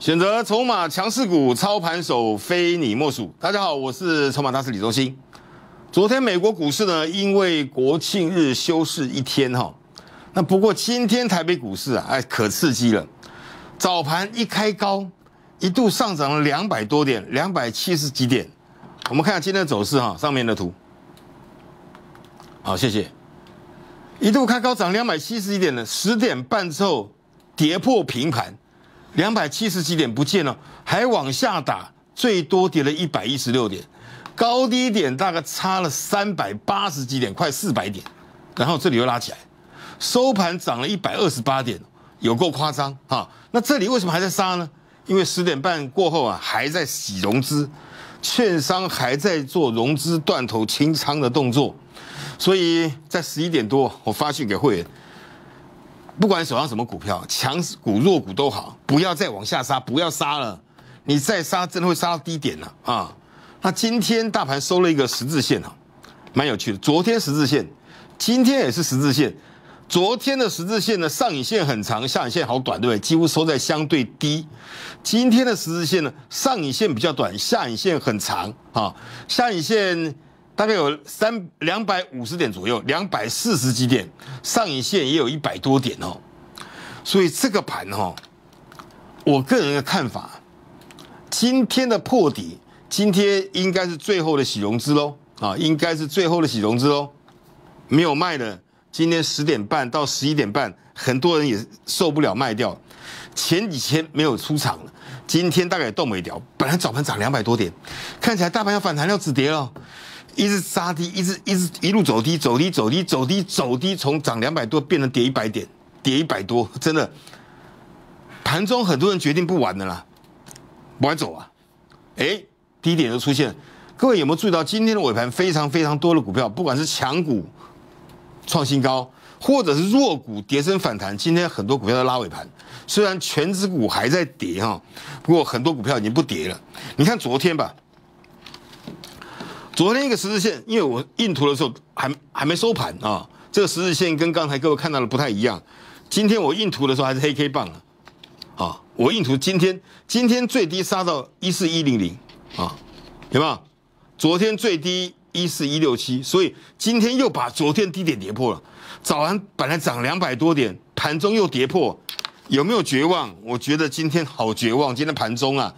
选择筹码强势股，操盘手非你莫属。大家好，我是筹码大师李忠兴。昨天美国股市呢，因为国庆日休市一天哈，那不过今天台北股市啊，哎可刺激了。早盘一开高，一度上涨了两百多点，两百七十几点。我们看下今天的走势哈，上面的图。好，谢谢。一度开高涨两百七十一点呢，十点半之后跌破平盘。两百七十几点不见了，还往下打，最多跌了一百一十六点，高低点大概差了三百八十几点，快四百点，然后这里又拉起来，收盘涨了一百二十八点，有够夸张哈。那这里为什么还在杀呢？因为十点半过后啊，还在洗融资，券商还在做融资断头清仓的动作，所以在十一点多，我发讯给会员。不管手上什么股票，强股弱股都好，不要再往下杀，不要杀了，你再杀真的会杀到低点了啊！那今天大盘收了一个十字线啊，蛮有趣的。昨天十字线，今天也是十字线。昨天的十字线呢，上影线很长，下影线好短，对不对？几乎收在相对低。今天的十字线呢，上影线比较短，下影线很长啊，下影线。大概有三两百五十点左右，两百四十几点，上影线也有一百多点哦，所以这个盘哦，我个人的看法，今天的破底，今天应该是最后的洗融资喽啊，应该是最后的洗融资喽，没有卖的，今天十点半到十一点半，很多人也受不了卖掉，前几天没有出场了，今天大概也动没掉，本来早盘涨两百多点，看起来大盘要反弹要止跌了。一直杀低，一直一直一路走低，走低，走低，走低，走低，从涨两百多变成跌一百点，跌一百多，真的。盘中很多人决定不玩的啦，玩走啊！哎，低点就出现，各位有没有注意到今天的尾盘非常非常多的股票，不管是强股创新高，或者是弱股跌升反弹，今天很多股票在拉尾盘。虽然全指股还在跌哈，不过很多股票已经不跌了。你看昨天吧。昨天一个十字线，因为我印图的时候还还没收盘啊，这个十字线跟刚才各位看到的不太一样。今天我印图的时候还是黑 K 棒啊，啊，我印图今天今天最低杀到一四一零零啊，有没有？昨天最低一四一六七，所以今天又把昨天低点跌破了。早盘本来涨两百多点，盘中又跌破，有没有绝望？我觉得今天好绝望，今天盘中啊。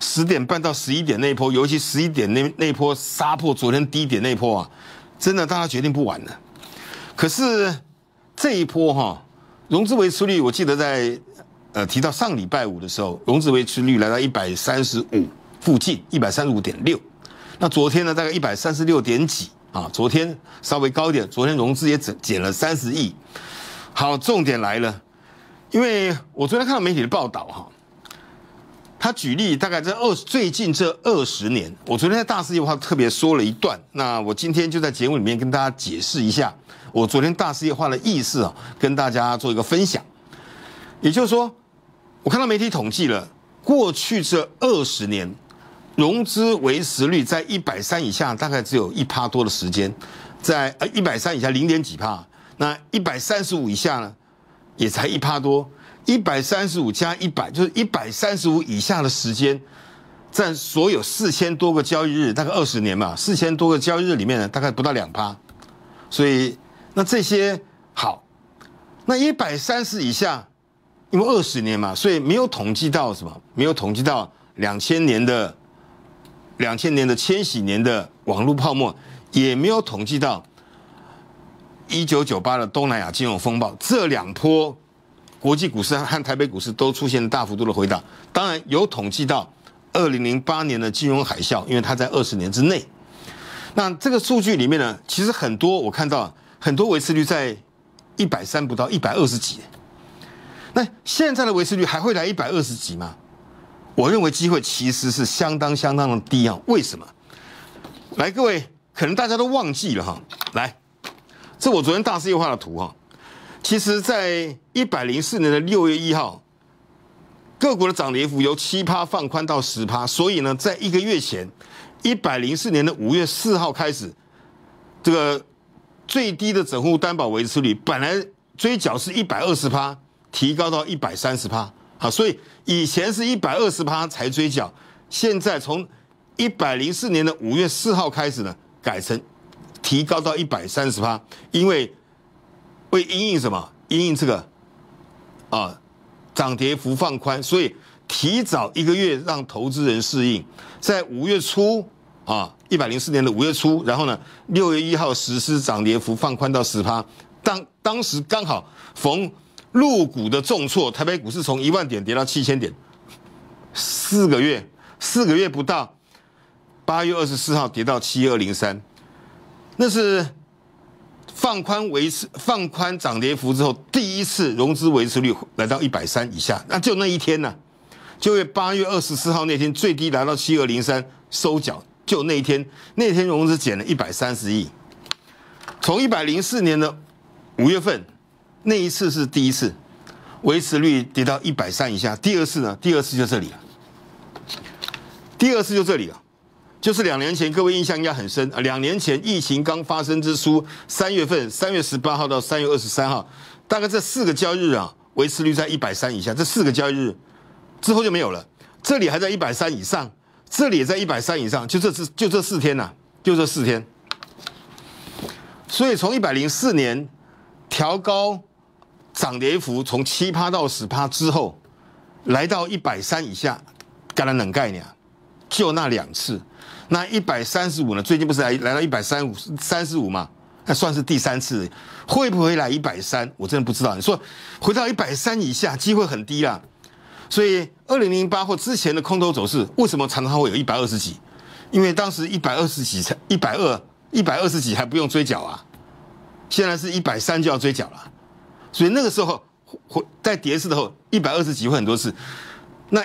十点半到十一点那一波，尤其十一点那那一波杀破昨天低点那一波啊，真的大家决定不玩了。可是这一波哈，融资维持率，我记得在呃提到上礼拜五的时候，融资维持率来到一百三十五附近，一百三十五点六。那昨天呢，大概一百三十六点几啊，昨天稍微高一点，昨天融资也减减了三十亿。好，重点来了，因为我昨天看到媒体的报道哈。他举例，大概在二最近这二十年，我昨天在大事业化特别说了一段，那我今天就在节目里面跟大家解释一下，我昨天大事业化的意思啊，跟大家做一个分享。也就是说，我看到媒体统计了，过去这二十年融资维持率在一百三以下，大概只有一趴多的时间，在呃一百三以下零点几趴，那一百三十五以下呢，也才一趴多。一百三十五加一百，就是一百三十五以下的时间，占所有四千多个交易日，大概二十年嘛，四千多个交易日里面呢，大概不到两趴。所以，那这些好，那一百三十以下，因为二十年嘛，所以没有统计到什么，没有统计到两千年的两千年的千禧年的网络泡沫，也没有统计到一九九八的东南亚金融风暴这两波。国际股市和台北股市都出现了大幅度的回档，当然有统计到二零零八年的金融海啸，因为它在二十年之内。那这个数据里面呢，其实很多我看到很多维持率在一百三不到一百二十几。那现在的维持率还会来一百二十几吗？我认为机会其实是相当相当的低啊！为什么？来，各位可能大家都忘记了哈，来，这我昨天大事业化的图哈。其实，在一百零四年的六月一号，个股的涨跌幅由七趴放宽到十趴，所以呢，在一个月前，一百零四年的五月四号开始，这个最低的整户担保维持率本来追缴是一百二十趴，提高到一百三十趴，啊，所以以前是一百二十趴才追缴，现在从一百零四年的五月四号开始呢，改成提高到一百三十趴，因为为因应什么？因应这个啊涨跌幅放宽，所以提早一个月让投资人适应，在五月初啊，一百零四年的五月初，然后呢，六月一号实施涨跌幅放宽到十趴，当当时刚好逢。入股的重挫，台北股市从一万点跌到七千点，四个月，四个月不到，八月二十四号跌到七二零三，那是放宽维持放宽涨跌幅之后第一次融资维持率来到一百三以下，那就那一天呢，就为八月二十四号那天最低来到七二零三收缴，就那一天，那天融资减了一百三十亿，从一百零四年的五月份。那一次是第一次，维持率跌到一百三以下。第二次呢？第二次就这里了。第二次就这里了，就是两年前，各位印象应该很深啊。两年前疫情刚发生之初，三月份，三月十八号到三月二十三号，大概这四个交易日啊，维持率在一百三以下。这四个交易日之后就没有了。这里还在一百三以上，这里也在一百三以上，就这次就这四天呐，就这四天。所以从一百零四年调高。涨跌幅从七趴到十趴之后，来到一百三以下，干了冷概念，就那两次，那一百三十五呢？最近不是来来到一百三五三十五嘛？那算是第三次，会不会来一百三？我真的不知道。你说回到一百三以下，机会很低啦。所以二零零八或之前的空头走势，为什么常常会有一百二十几？因为当时一百二十几才一百二，一百二十几还不用追缴啊，现在是一百三就要追缴了。所以那个时候，会在跌势的时候一百二十几会很多次，那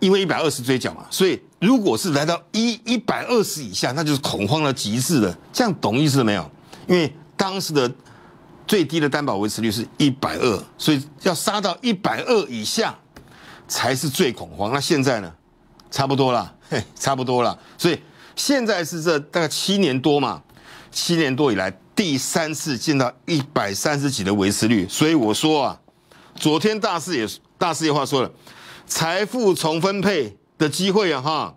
因为一百二十追缴嘛，所以如果是来到一一百二十以下，那就是恐慌的极致的，这样懂意思没有？因为当时的最低的担保维持率是一百二，所以要杀到一百二以下才是最恐慌。那现在呢？差不多了，嘿，差不多了。所以现在是这大概七年多嘛，七年多以来。第三次见到一百三十几的维持率，所以我说啊，昨天大师也大师爷话说了，财富重分配的机会啊哈，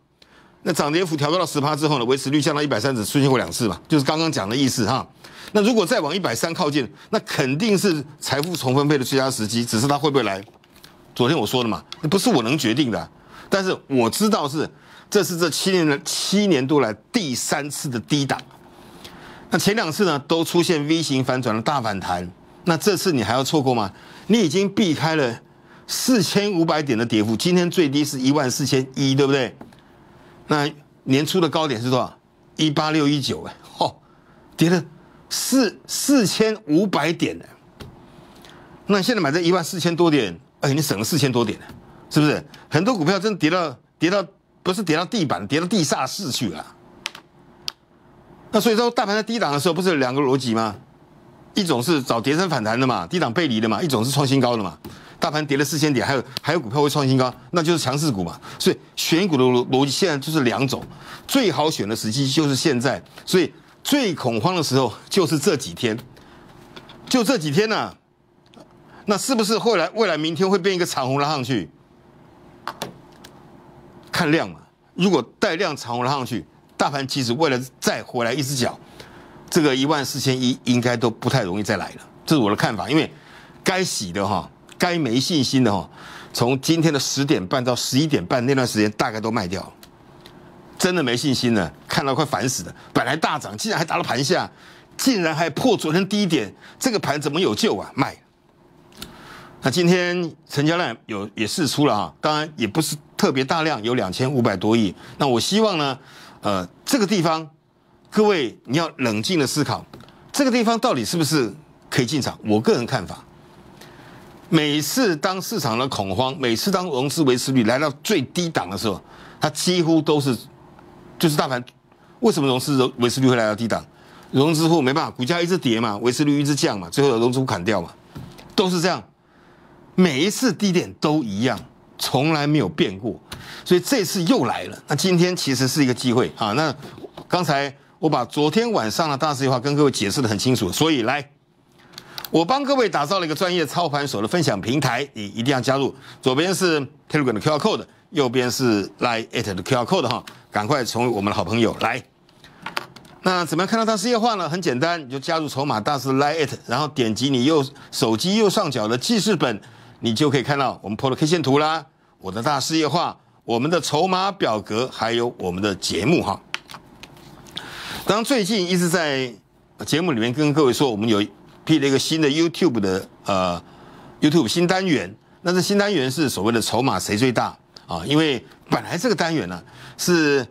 那涨跌幅调高到十趴之后呢，维持率降到一百三十，出现过两次嘛，就是刚刚讲的意思哈。那如果再往一百三靠近，那肯定是财富重分配的最佳时机，只是它会不会来？昨天我说的嘛，那不是我能决定的，但是我知道是这是这七年的七年多来第三次的低档。那前两次呢，都出现 V 型反转的大反弹，那这次你还要错过吗？你已经避开了四千五百点的跌幅，今天最低是一万四千一，对不对？那年初的高点是多少？一八六一九，哎，嚯，跌了四四千五百点呢。那现在买这一万四千多点，哎，你省了四千多点呢是不是？很多股票真的跌到跌到不是跌到地板，跌到地下室去了。那所以说，大盘在低档的时候，不是有两个逻辑吗？一种是找跌升反弹的嘛，低档背离的嘛；一种是创新高的嘛。大盘跌了四千点，还有还有股票会创新高，那就是强势股嘛。所以选股的逻逻辑现在就是两种，最好选的时机就是现在。所以最恐慌的时候就是这几天，就这几天呢。那是不是后来未来明天会变一个长虹拉上去？看量嘛，如果带量长虹拉上去。大盘其实为了再回来一只脚，这个一万四千一应该都不太容易再来了，这是我的看法。因为该洗的哈，该没信心的哈，从今天的十点半到十一点半那段时间大概都卖掉，真的没信心了，看到快烦死了。本来大涨，竟然还打到盘下，竟然还破昨天低点，这个盘怎么有救啊？卖。那今天成交量有也是出了哈，当然也不是特别大量，有两千五百多亿。那我希望呢？呃，这个地方，各位你要冷静的思考，这个地方到底是不是可以进场？我个人看法，每次当市场的恐慌，每次当融资维持率来到最低档的时候，它几乎都是，就是大盘为什么融资融维持率会来到低档？融资户没办法，股价一直跌嘛，维持率一直降嘛，最后融资户砍掉嘛，都是这样，每一次低点都一样。从来没有变过，所以这次又来了。那今天其实是一个机会啊。那刚才我把昨天晚上的大事计划跟各位解释的很清楚，所以来，我帮各位打造了一个专业操盘手的分享平台，你一定要加入。左边是 Telegram 的 QR code，右边是 Line at 的 QR code 哈，赶快成为我们的好朋友来。那怎么样看到大事业化呢？很简单，你就加入筹码大师 Line at，然后点击你右手机右上角的记事本，你就可以看到我们破的 K 线图啦，我的大事业化，我们的筹码表格，还有我们的节目哈。当最近一直在节目里面跟各位说，我们有辟了一个新的 YouTube 的呃 YouTube 新单元。那这新单元是所谓的筹码谁最大啊？因为本来这个单元呢，是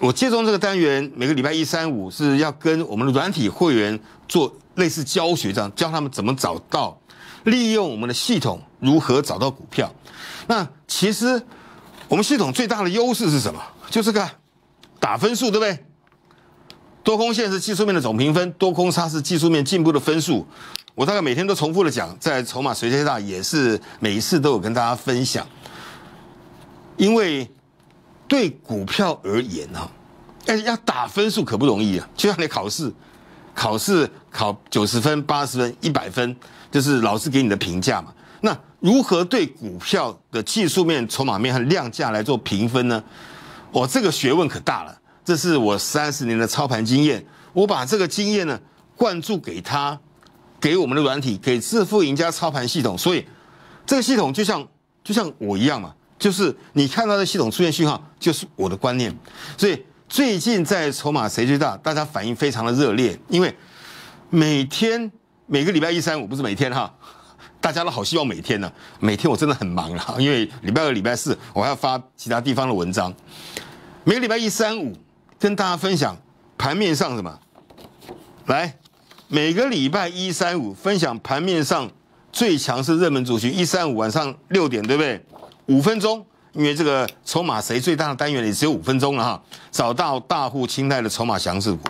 我借重这个单元，每个礼拜一、三、五是要跟我们的软体会员做类似教学，这样教他们怎么找到，利用我们的系统如何找到股票。那其实我们系统最大的优势是什么？就是个打分数，对不对？多空线是技术面的总评分，多空差是技术面进步的分数。我大概每天都重复的讲，在筹码随最大也是每一次都有跟大家分享。因为对股票而言啊，哎，要打分数可不容易啊。就像你考试，考试考九十分、八十分、一百分，就是老师给你的评价嘛。那如何对股票的技术面、筹码面和量价来做评分呢？我这个学问可大了。这是我三十年的操盘经验，我把这个经验呢灌注给他，给我们的软体，给致富赢家操盘系统。所以这个系统就像就像我一样嘛，就是你看到的系统出现讯号，就是我的观念。所以最近在筹码谁最大，大家反应非常的热烈，因为每天每个礼拜一三五不是每天哈，大家都好希望每天呢，每天我真的很忙了，因为礼拜二、礼拜四我还要发其他地方的文章，每个礼拜一三五。跟大家分享盘面上什么？来，每个礼拜一、三、五分享盘面上最强势热门族群。一、三、五晚上六点，对不对？五分钟，因为这个筹码谁最大的单元也只有五分钟了哈。找到大户青睐的筹码强势股，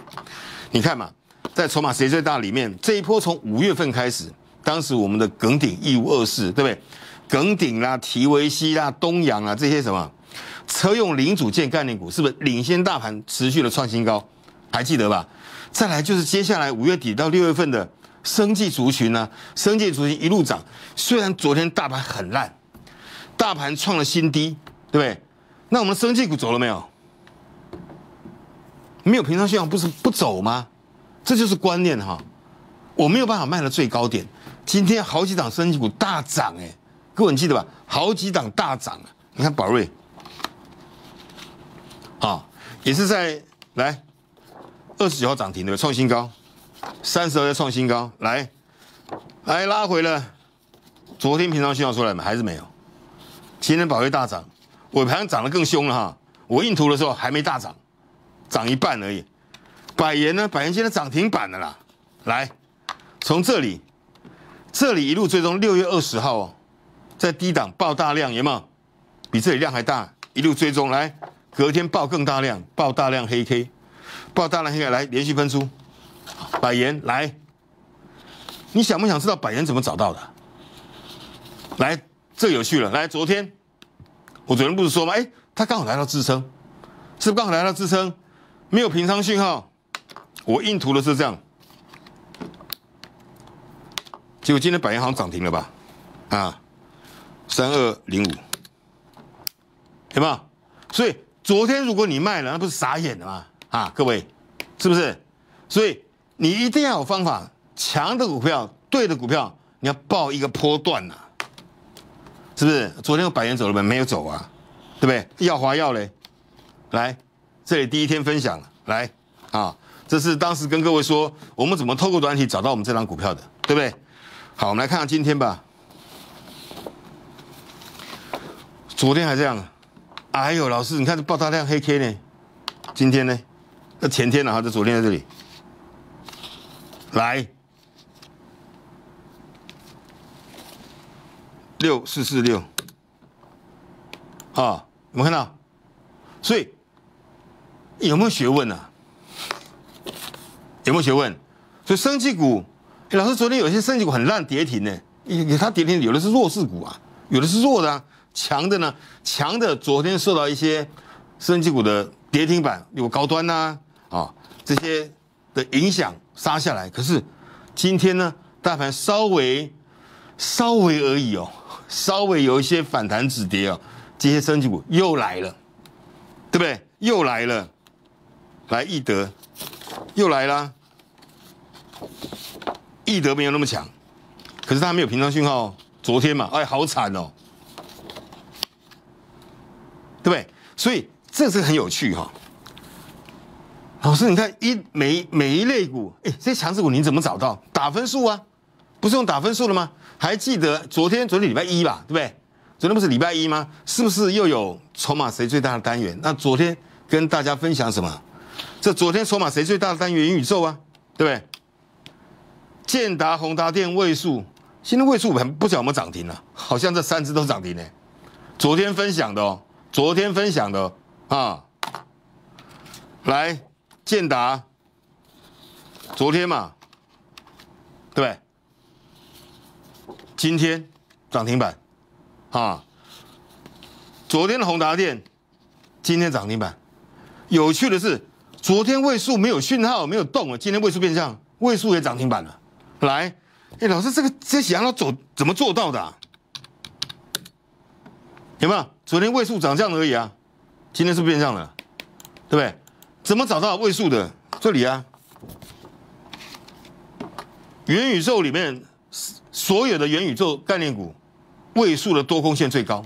你看嘛，在筹码谁最大里面，这一波从五月份开始，当时我们的耿鼎一五二四，对不对？耿鼎啦、提维西啦、东阳啊这些什么？车用零组件概念股是不是领先大盘持续的创新高？还记得吧？再来就是接下来五月底到六月份的生技族群呢？生技族群一路涨，虽然昨天大盘很烂，大盘创了新低，对不对？那我们生技股走了没有？没有平仓信号不是不走吗？这就是观念哈。我没有办法卖到最高点，今天好几档生技股大涨哎，各位你记得吧？好几档大涨啊！你看宝瑞。啊，也是在来二十九号涨停的创新高，三十号要创新高，来来拉回了。昨天平常信号出来没？还是没有。今天宝瑞大涨，尾盘涨得更凶了哈。我印图的时候还没大涨，涨一半而已。百元呢？百元今天涨停板的啦。来，从这里这里一路追踪，六月二十号哦，在低档爆大量，有没有？比这里量还大，一路追踪来。隔天爆更大量，爆大量黑 K，爆大量黑 K 来连续分出，百元来，你想不想知道百元怎么找到的？来，这有趣了。来，昨天我昨天不是说吗？哎，他刚好来到支撑，是不是刚好来到支撑？没有平仓讯号，我印图的是这样，结果今天百元好像涨停了吧？啊，三二零五，有没有？所以。昨天如果你卖了，那不是傻眼了吗？啊，各位，是不是？所以你一定要有方法，强的股票，对的股票，你要报一个波段呐，是不是？昨天有百元走了没？没有走啊，对不对？耀华药嘞，来，这里第一天分享，来啊，这是当时跟各位说，我们怎么透过短体找到我们这张股票的，对不对？好，我们来看看今天吧，昨天还这样。哎呦，老师，你看这爆炸量黑 K 呢？今天呢？那前天呢？还是昨天在这里。来，六四四六，啊，有没有看到？所以有没有学问呢？有没有学问？所以升绩股，老师昨天有些升绩股很烂，跌停呢。有它跌停，有的是弱势股啊，有的是弱的啊。强的呢？强的昨天受到一些升级股的跌停板，有高端呐啊这些的影响杀下来。可是今天呢，大盘稍微稍微而已哦，稍微有一些反弹止跌哦，这些升级股又来了，对不对？又来了，来易德又来了，易德没有那么强，可是它没有平仓讯号，昨天嘛，哎，好惨哦，对不对？所以这是很有趣哈。老师，你看一每每一类股，哎，这些强势股你怎么找到？打分数啊，不是用打分数了吗？还记得昨天昨天礼拜一吧，对不对？昨天不是礼拜一吗？是不是又有筹码谁最大的单元？那昨天跟大家分享什么？这昨天筹码谁最大的单元？元宇宙啊，对不对？建达、宏达电、位数，现在位数不不晓得有没有涨停了？好像这三只都涨停呢。昨天分享的哦，昨天分享的啊，来。建达，昨天嘛，对？今天涨停板，啊，昨天的宏达电，今天涨停板。有趣的是，昨天位数没有讯号，没有动了，今天位数变相，位数也涨停板了。来，哎，老师，这个这想要走怎么做到的？有没有？昨天位数涨这样而已啊，今天是不是变这样了，对不对？怎么找到位数的？这里啊，元宇宙里面所有的元宇宙概念股，位数的多空线最高，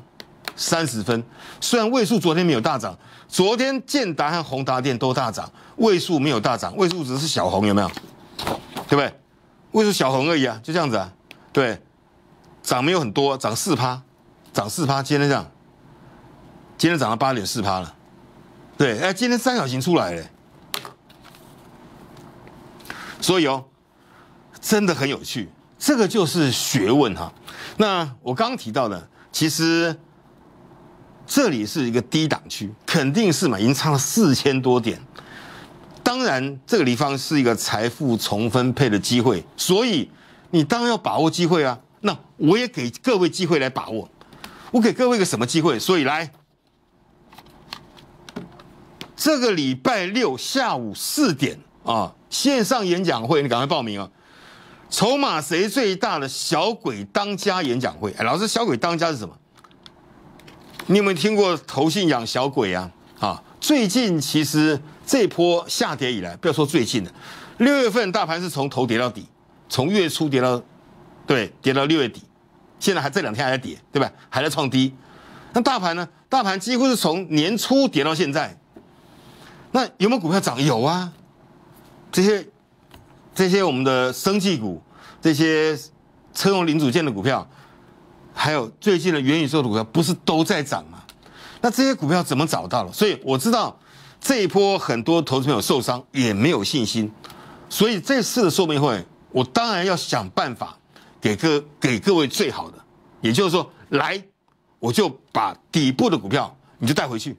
三十分。虽然位数昨天没有大涨，昨天建达和宏达电都大涨，位数没有大涨，位数只是小红，有没有？对不对？位数小红而已啊，就这样子啊。对，涨没有很多，涨四趴，涨四趴。今天这样，今天涨了八点四趴了。对，哎，今天三角形出来了，所以哦，真的很有趣，这个就是学问哈。那我刚刚提到的，其实这里是一个低档区，肯定是嘛，已经差了四千多点。当然，这个地方是一个财富重分配的机会，所以你当然要把握机会啊。那我也给各位机会来把握，我给各位一个什么机会？所以来。这个礼拜六下午四点啊，线上演讲会，你赶快报名啊！筹码谁最大的小鬼当家演讲会？哎，老师，小鬼当家是什么？你有没有听过投信养小鬼啊？啊，最近其实这波下跌以来，不要说最近的，六月份大盘是从头跌到底，从月初跌到对跌到六月底，现在还这两天还在跌，对吧？还在创低。那大盘呢？大盘几乎是从年初跌到现在。那有没有股票涨？有啊，这些这些我们的生技股，这些车用零组件的股票，还有最近的元宇宙的股票，不是都在涨吗？那这些股票怎么找到了？所以我知道这一波很多投资朋友受伤，也没有信心，所以这次的说明会，我当然要想办法给各给各位最好的，也就是说，来我就把底部的股票你就带回去，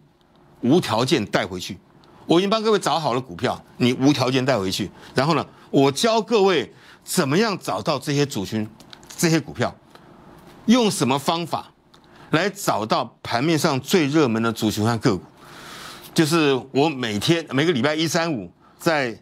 无条件带回去。我已经帮各位找好了股票，你无条件带回去。然后呢，我教各位怎么样找到这些主群、这些股票，用什么方法来找到盘面上最热门的主群和个股。就是我每天每个礼拜一、三、五在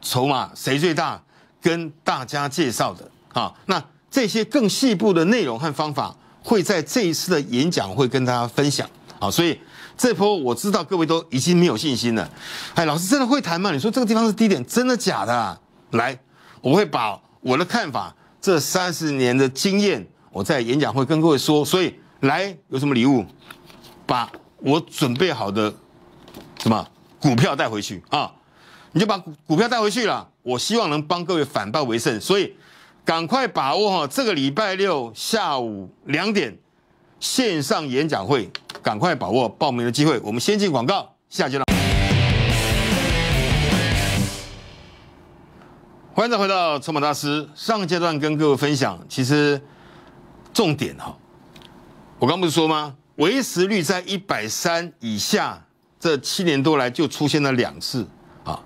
筹码谁最大跟大家介绍的啊。那这些更细部的内容和方法会在这一次的演讲会跟大家分享啊。所以。这波我知道各位都已经没有信心了，哎，老师真的会谈吗？你说这个地方是低点，真的假的？啊来，我会把我的看法，这三十年的经验，我在演讲会跟各位说。所以来有什么礼物，把我准备好的什么股票带回去啊？你就把股股票带回去了。我希望能帮各位反败为胜，所以赶快把握哈，这个礼拜六下午两点线上演讲会。赶快把握报名的机会，我们先进广告，下阶段。欢迎再回到筹码大师。上阶段跟各位分享，其实重点哈，我刚不是说吗？维持率在一百三以下，这七年多来就出现了两次啊，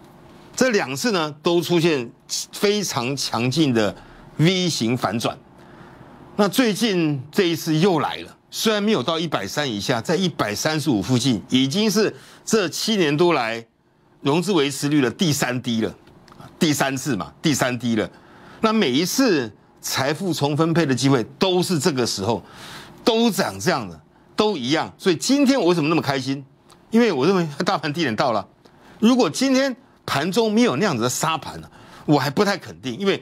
这两次呢都出现非常强劲的 V 型反转，那最近这一次又来了。虽然没有到一百三以下，在一百三十五附近，已经是这七年多来融资维持率的第三低了，第三次嘛，第三低了。那每一次财富重分配的机会都是这个时候，都长这样的，都一样。所以今天我为什么那么开心？因为我认为大盘低点到了。如果今天盘中没有那样子的杀盘呢，我还不太肯定，因为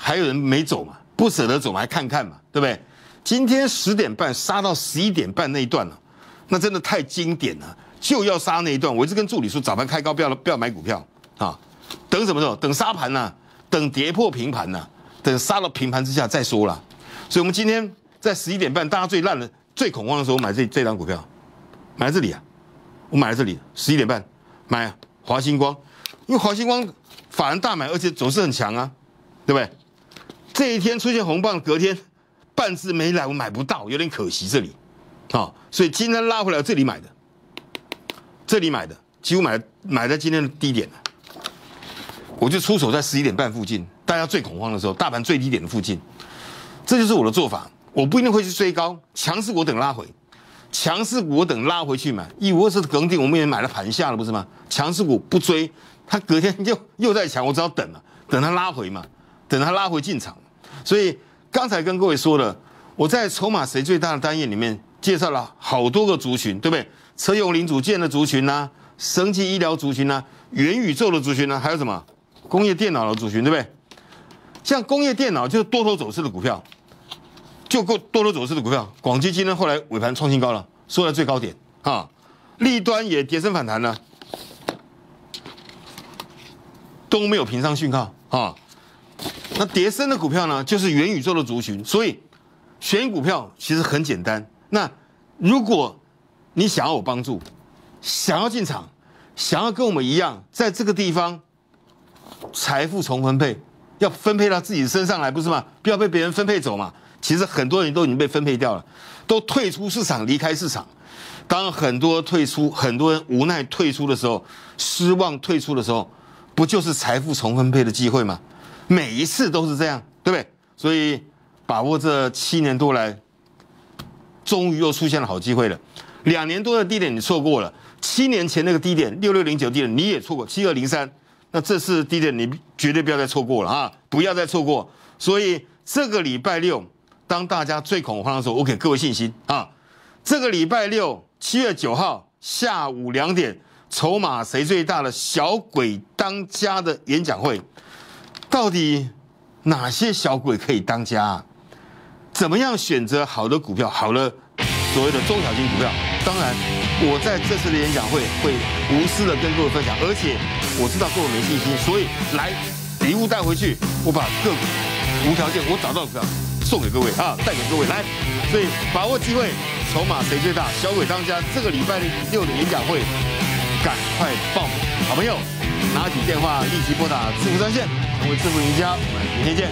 还有人没走嘛，不舍得走嘛，还看看嘛，对不对？今天十点半杀到十一点半那一段了，那真的太经典了，就要杀那一段。我一直跟助理说，早盘开高不要不要买股票啊，等什么时候？等杀盘呢？等跌破平盘呢？等杀到平盘之下再说了。所以，我们今天在十一点半，大家最烂的、最恐慌的时候买这这张股票，买在这里啊，我买在这里，十一点半买华星光，因为华星光法人大买，而且走势很强啊，对不对？这一天出现红棒，隔天半字没来，我买不到，有点可惜这里，啊，所以今天拉回来这里买的，这里买的，几乎买买在今天的低点了。我就出手在十一点半附近，大家最恐慌的时候，大盘最低点的附近，这就是我的做法。我不一定会去追高，强势股等拉回，强势股等拉回去买。一五二四的恒定我们也买了盘下了，不是吗？强势股不追，它隔天就又在强，我只要等了，等它拉回嘛，等它拉回进场。所以刚才跟各位说了，我在筹码谁最大的单页里面介绍了好多个族群，对不对？车用零组件的族群呐，生技医疗族群呐，元宇宙的族群呢，还有什么？工业电脑的族群对不对？像工业电脑就是多头走势的股票，就够多头走势的股票。广基金呢后来尾盘创新高了，收在最高点啊，利端也跌升反弹了，都没有平上讯号啊。那叠升的股票呢，就是元宇宙的族群。所以选股票其实很简单。那如果你想要我帮助，想要进场，想要跟我们一样在这个地方。财富重分配，要分配到自己身上来，不是吗？不要被别人分配走嘛。其实很多人都已经被分配掉了，都退出市场，离开市场。当很多退出，很多人无奈退出的时候，失望退出的时候，不就是财富重分配的机会吗？每一次都是这样，对不对？所以把握这七年多来，终于又出现了好机会了。两年多的低点你错过了，七年前那个低点六六零九低点你也错过，七二零三。那这次低点你绝对不要再错过了啊！不要再错过。所以这个礼拜六，当大家最恐慌的时候，我给各位信心啊！这个礼拜六，七月九号下午两点，筹码谁最大的小鬼当家的演讲会，到底哪些小鬼可以当家？怎么样选择好的股票？好的所谓的中小型股票？当然。我在这次的演讲会会无私的跟各位分享，而且我知道各位没信心，所以来礼物带回去，我把个股无条件我找到股票送给各位啊，带给各位来，所以把握机会，筹码谁最大，小鬼当家。这个礼拜六的演讲会，赶快报名，好朋友拿起电话立即拨打支付专线，成为自富赢家。我们明天见。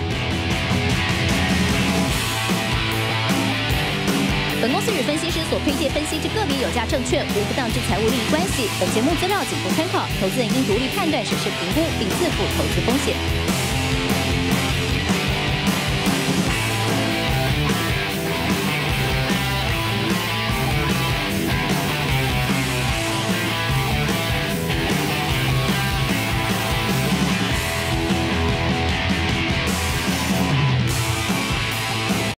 本公司与分析师所推荐分析之个别有价证券无不当之财务利益关系。本节目资料仅供参考，投资人应独立判断、审视、评估并自负投资风险。